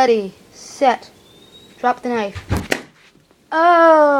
Ready, set, drop the knife. Oh!